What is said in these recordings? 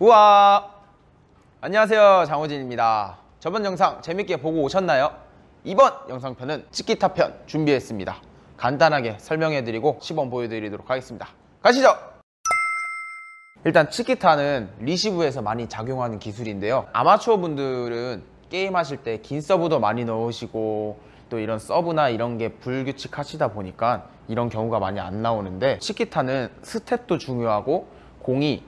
우와! 안녕하세요 장호진입니다. 저번 영상 재밌게 보고 오셨나요? 이번 영상편은 치키타 편 준비했습니다. 간단하게 설명해드리고 시범 보여드리도록 하겠습니다. 가시죠! 일단 치키타는 리시브에서 많이 작용하는 기술인데요. 아마추어 분들은 게임하실 때 긴 서브도 많이 넣으시고 또 이런 서브나 이런 게 불규칙 하시다 보니까 이런 경우가 많이 안 나오는데 치키타는 스텝도 중요하고 공이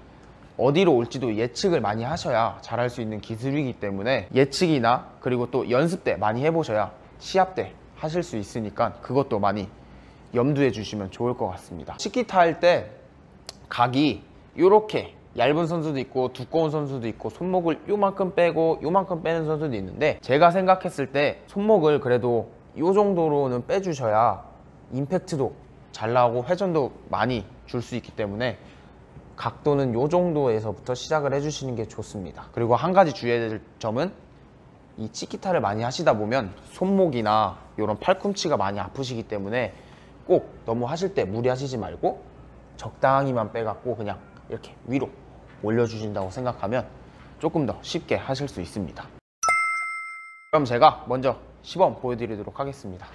어디로 올지도 예측을 많이 하셔야 잘할 수 있는 기술이기 때문에 예측이나 그리고 또 연습 때 많이 해보셔야 시합 때 하실 수 있으니까 그것도 많이 염두에 주시면 좋을 것 같습니다. 치키타 할 때 각이 이렇게 얇은 선수도 있고 두꺼운 선수도 있고 손목을 요만큼 빼고 요만큼 빼는 선수도 있는데 제가 생각했을 때 손목을 그래도 요 정도로는 빼주셔야 임팩트도 잘 나오고 회전도 많이 줄 수 있기 때문에 각도는 요 정도에서부터 시작을 해주시는 게 좋습니다. 그리고 한 가지 주의해야 될 점은 이 치키타를 많이 하시다 보면 손목이나 이런 팔꿈치가 많이 아프시기 때문에 꼭 너무 하실 때 무리하시지 말고 적당히만 빼갖고 그냥 이렇게 위로 올려주신다고 생각하면 조금 더 쉽게 하실 수 있습니다. 그럼 제가 먼저 시범 보여드리도록 하겠습니다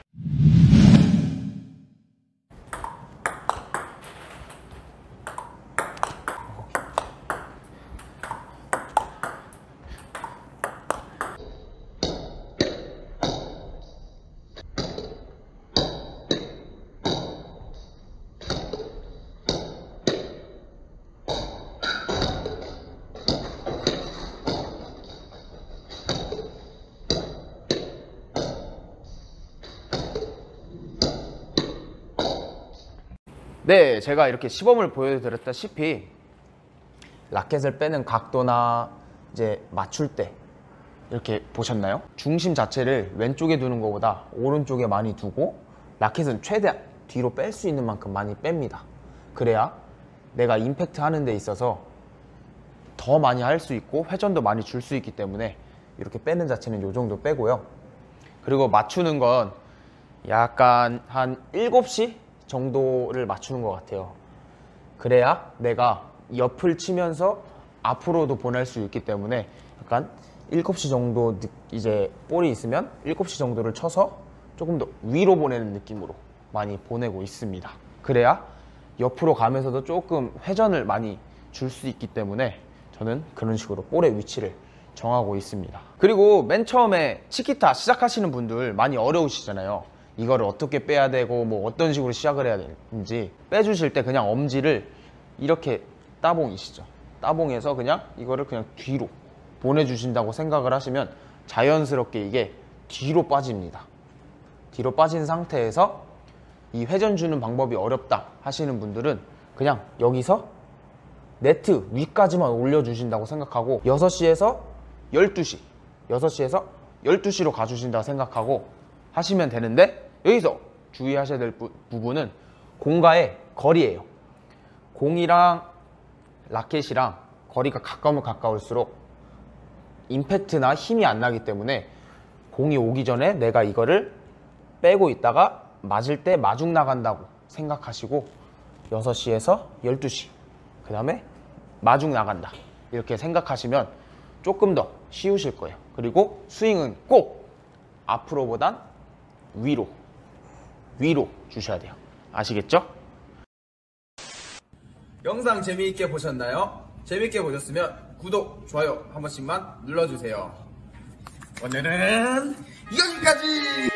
네, 제가 이렇게 시범을 보여드렸다시피 라켓을 빼는 각도나 이제 맞출 때 이렇게 보셨나요? 중심 자체를 왼쪽에 두는 것보다 오른쪽에 많이 두고 라켓은 최대한 뒤로 뺄 수 있는 만큼 많이 뺍니다. 그래야 내가 임팩트 하는 데 있어서 더 많이 할 수 있고 회전도 많이 줄 수 있기 때문에 이렇게 빼는 자체는 이 정도 빼고요. 그리고 맞추는 건 약간 한 7시 정도를 맞추는 것 같아요. 그래야 내가 옆을 치면서 앞으로도 보낼 수 있기 때문에 약간 7시 정도 이제 볼이 있으면 7시 정도를 쳐서 조금 더 위로 보내는 느낌으로 많이 보내고 있습니다. 그래야 옆으로 가면서도 조금 회전을 많이 줄 수 있기 때문에 저는 그런 식으로 볼의 위치를 정하고 있습니다. 그리고 맨 처음에 치키타 시작하시는 분들 많이 어려우시잖아요. 이거를 어떻게 빼야 되고 뭐 어떤 식으로 시작을 해야 되는지 빼주실 때 그냥 엄지를 이렇게 따봉이시죠. 따봉해서 그냥 이거를 그냥 뒤로 보내주신다고 생각을 하시면 자연스럽게 이게 뒤로 빠집니다. 뒤로 빠진 상태에서 이 회전 주는 방법이 어렵다 하시는 분들은 그냥 여기서 네트 위까지만 올려주신다고 생각하고 6시에서 12시 6시에서 12시로 가주신다고 생각하고 하시면 되는데 여기서 주의하셔야 될 부, 부분은 공과의 거리예요. 공이랑 라켓이랑 거리가 가까우면 가까울수록 임팩트나 힘이 안 나기 때문에 공이 오기 전에 내가 이거를 빼고 있다가 맞을 때 마중 나간다고 생각하시고 6시에서 12시 그 다음에 마중 나간다. 이렇게 생각하시면 조금 더 쉬우실 거예요. 그리고 스윙은 꼭 앞으로보단 위로 위로 주셔야 돼요 아시겠죠? 영상 재미있게 보셨나요? 재미있게 보셨으면 구독, 좋아요 한 번씩만 눌러주세요 오늘은 여기까지